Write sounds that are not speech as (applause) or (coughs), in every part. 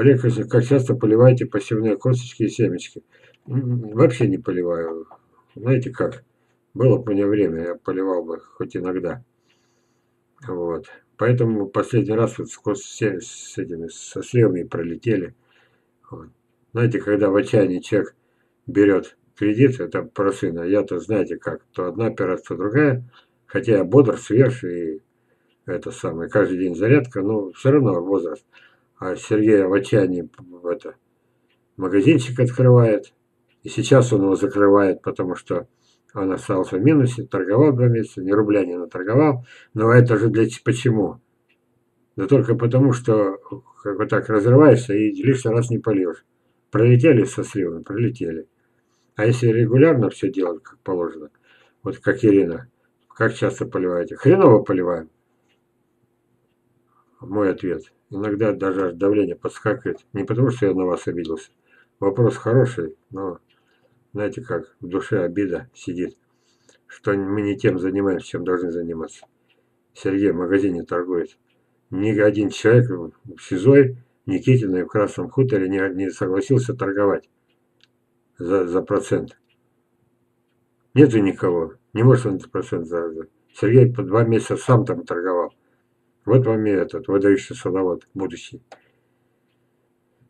Олег, как часто поливаете посевные косточки и семечки? Вообще не поливаю. Знаете как? Было бы у меня время, я поливал бы хоть иногда. Вот. Поэтому последний раз вот с, с этими со сливами пролетели. Вот. Знаете, когда в отчаянии человек берет кредит, это про сына, я-то знаете как, то одна операция, то другая, хотя я бодр, свеж и это самое, каждый день зарядка, но все равно возраст. А Сергей отчаянии это, магазинчик открывает, и сейчас он его закрывает, потому что он остался в минусе, торговал два месяца, ни рубля не наторговал. Но это же для почему? Да только потому, что как вот так разрываешься и лишний раз не польешь. Пролетели со сливами, пролетели. А если регулярно все делать, как положено, вот как Ирина, как часто поливаете? Хреново поливаем. Мой ответ. Иногда даже давление подскакивает. Не потому, что я на вас обиделся. Вопрос хороший, но знаете как, в душе обида сидит, что мы не тем занимаемся, чем должны заниматься. Сергей в магазине торгует. Ни один человек в СИЗО Никитина и в Красном хуторе не, не согласился торговать за, за процент. Нету никого. Не может он этот процент за, за. Сергей по два месяца сам там торговал. Вот вам и этот выдающий садовод, будущий.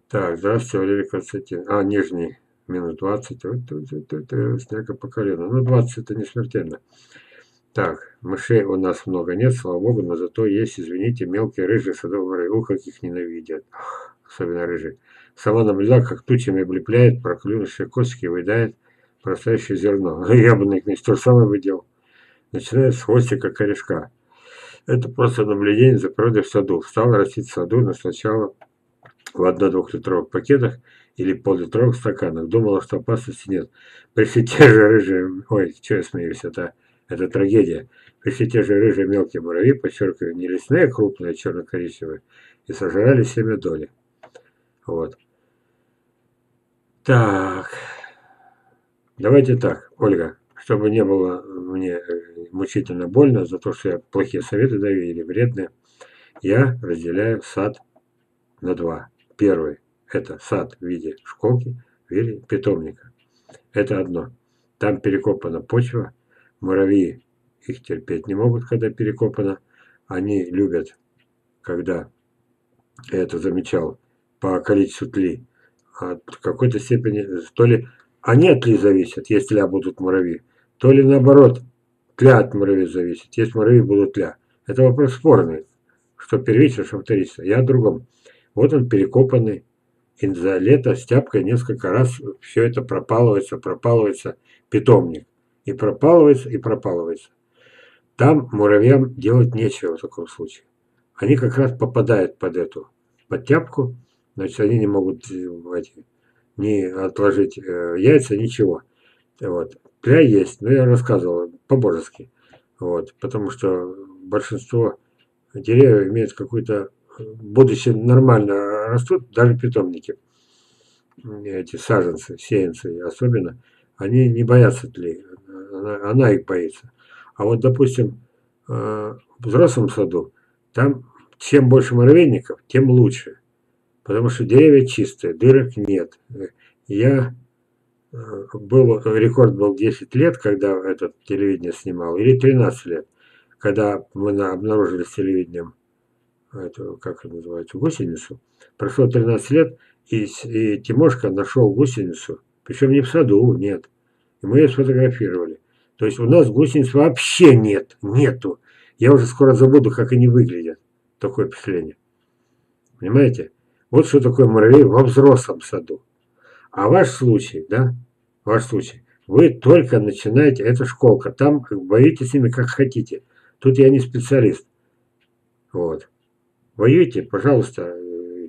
Так, здравствуйте, Валерий Константин. А, Нижний минус 20, вот, вот, вот, это снега по колено. Ну, 20 это не смертельно. Так, мышей у нас много нет, слава богу, но зато есть, извините, мелкие рыжие садовые, ух, как их ненавидят. Особенно рыжие. Сама наблюдала, как тучами облепляет, проклюнувшие костики выедает простающее зерно. Я бы на их месте то же самое выделал. Начиная с хвостика корешка. Это просто наблюдение за природой в саду. Стал растить в саду, но сначала в одно-двухлитровых пакетах или пол-литровых стаканах. Думала, что опасности нет. Пришли те же рыжие... Ой, что я смеюсь, это, это трагедия. Пришли те же рыжие мелкие муравьи, подчеркиваю, не лесные, а крупные, черно-коричневые, и сожрали семя доли. Вот. Так. Давайте так, Ольга, чтобы не было мне э, мучительно больно за то, что я плохие советы даю или вредные, я разделяю сад на два. Первый – это сад в виде школки, виде питомника. Это одно. Там перекопана почва, муравьи их терпеть не могут, когда перекопано. Они любят, когда, я это замечал, по количеству тли, от какой-то степени, то ли они от тли зависят, если тля будут муравьи, то ли наоборот, тля от муравьев зависит, если муравьи будут тля. Это вопрос спорный, что первично, что вторично. Я о другом. Вот он перекопанный, и за лето с тяпкой несколько раз все это пропалывается, пропалывается питомник. И пропалывается, и пропалывается. Там муравьям делать нечего в таком случае. Они как раз попадают под эту, под тяпку, значит, они не могут э, не отложить э, яйца, ничего. Вот. Пля есть, но я рассказывал по-божески. Вот, потому что большинство деревьев имеют какую-то, будучи нормально растут, даже питомники, эти саженцы, сеянцы особенно, они не боятся тлей, она, она их боится. А вот, допустим, э, в взрослом саду, там чем больше муравейников, тем лучше. Потому что деревья чистые, дырок нет. Я был, рекорд был 10 лет, когда этот телевидение снимал, или 13 лет, когда мы обнаружили с телевидением, эту, как это называется, гусеницу. Прошло 13 лет, и, и Тимошка нашел гусеницу, причем не в саду, нет. И мы ее сфотографировали. То есть у нас гусениц вообще нет, нету. Я уже скоро забуду, как они выглядят. Такое впечатление. Понимаете? Вот что такое муравей во взрослом саду. А ваш случай, да, ваш случай, вы только начинаете, это школка, там боитесь с ними как хотите. Тут я не специалист. Вот. Воюйте, пожалуйста,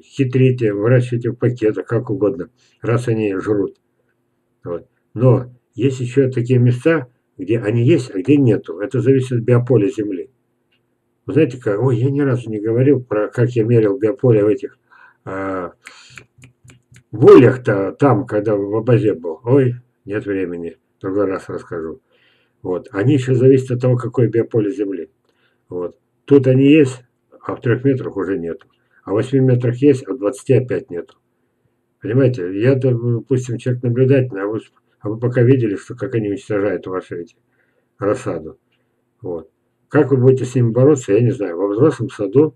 хитрите, выращивайте в пакетах, как угодно, раз они жрут. Вот. Но есть еще такие места, где они есть, а где нету. Это зависит от биополя Земли. Вы знаете, как, ой, я ни разу не говорил про, как я мерил биополе в этих а, в Улях-то там, когда в обозе был, ой, нет времени, другой раз расскажу. Вот. Они еще зависят от того, какое биополе Земли. Вот. Тут они есть, а в трех метрах уже нет. А в 8 метрах есть, а в 20 опять нету. Понимаете, я, допустим, человек наблюдательный, а вы, а вы пока видели, что как они уничтожают ваши эти рассаду. Вот. Как вы будете с ними бороться, я не знаю. Во взрослом саду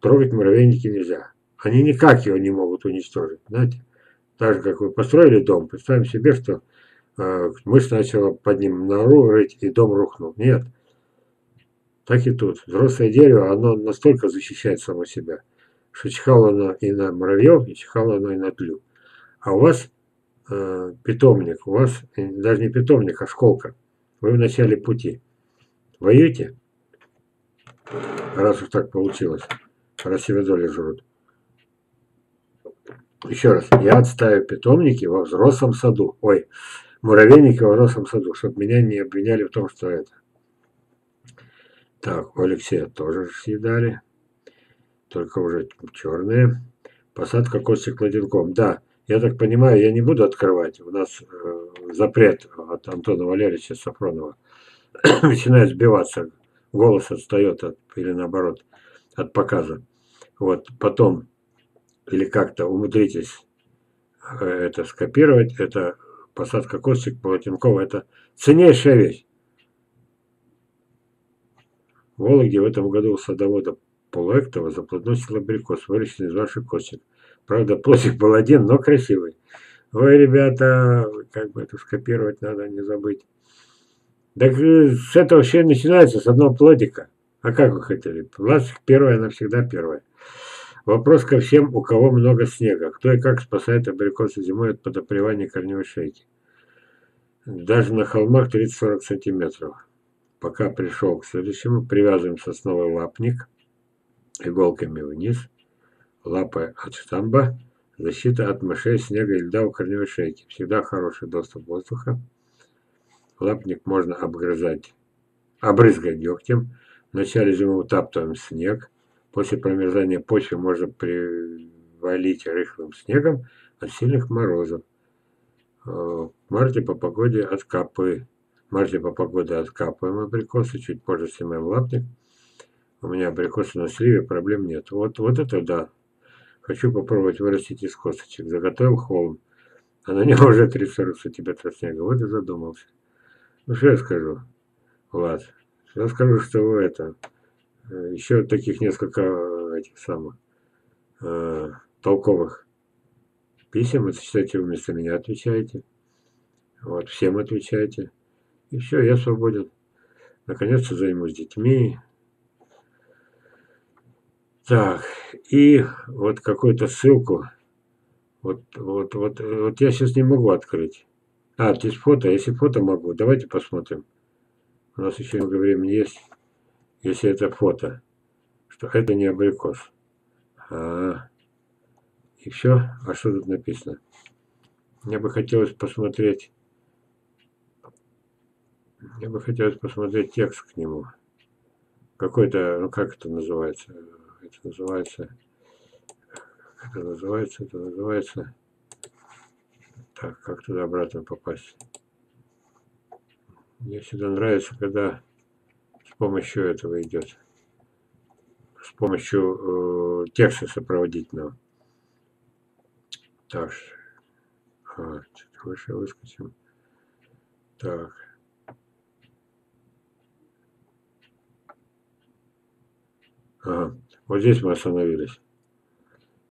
трогать муравейники нельзя. Они никак его не могут уничтожить. Знаете? Так же, как вы построили дом, представим себе, что э, мышь начала под ним нору рыть, и дом рухнул. Нет. Так и тут. Взрослое дерево, оно настолько защищает само себя, что чихало оно и на муравьев, и чихало оно и на тлю. А у вас э, питомник, у вас даже не питомник, а школка. Вы в начале пути. Воюете? Раз уж так получилось. Раз себе доли жрут. Еще раз. Я отставил питомники во взрослом саду. Ой, муравейники во взрослом саду, чтобы меня не обвиняли в том, что это. Так, у Алексея тоже съедали. Только уже черные. Посадка костик ладенком. Да, я так понимаю, я не буду открывать. У нас э, запрет от Антона Валерьевича Сафронова. (coughs) Начинает сбиваться. Голос отстает от, или наоборот от показа. Вот, потом или как-то умудритесь э, это скопировать. Это посадка костик Полотенкова. Это ценнейшая вещь. В Вологде в этом году у садовода Полуэктова заплодносил абрикос, выращенный из ваших костик. Правда, плотик был один, но красивый. Ой, ребята, как бы это скопировать надо, не забыть. Так э, с этого все начинается, с одного плодика. А как вы хотели? Пластик первая навсегда первая. Вопрос ко всем, у кого много снега. Кто и как спасает абрикосы зимой от подопревания корневой шейки. Даже на холмах 30-40 сантиметров. Пока пришел к следующему, привязываем сосновый лапник иголками вниз, лапы от штамба, защита от мышей, снега и льда у корневой шейки. Всегда хороший доступ воздуха. Лапник можно обгрызать, обрызгать дегтем. В начале зимы утаптываем снег. После промерзания почвы можно привалить рыхлым снегом от сильных морозов. Э, в марте по погоде откапываем. В марте по погоде откапываем абрикосы, чуть позже снимаем лапник. У меня абрикосы на сливе, проблем нет. Вот, вот это да. Хочу попробовать вырастить из косточек. Заготовил холм. А на нем (laughs) уже 30-40 сантиметров снега. Вот и задумался. Ну, что я скажу, Влад? Я скажу, что вы это... Э, еще таких несколько э, этих самых э, толковых писем. Это, считайте, вы вместо меня отвечаете. Вот, всем отвечаете. И все, я свободен. Наконец-то займусь детьми. Так, и вот какую-то ссылку. Вот, вот, вот, вот я сейчас не могу открыть. А, здесь фото. Если фото могу, давайте посмотрим. У нас еще много времени есть. Если это фото, что это не абрикос. А, и все. А что тут написано? Мне бы хотелось посмотреть. Мне бы хотелось посмотреть текст к нему. Какой-то, ну как это называется? Это называется, это называется, это называется так, как туда обратно попасть? Мне всегда нравится, когда помощью этого идет. С помощью э, текста сопроводительного. Так. Чуть выше выскочим. Так. Ага. Вот здесь мы остановились.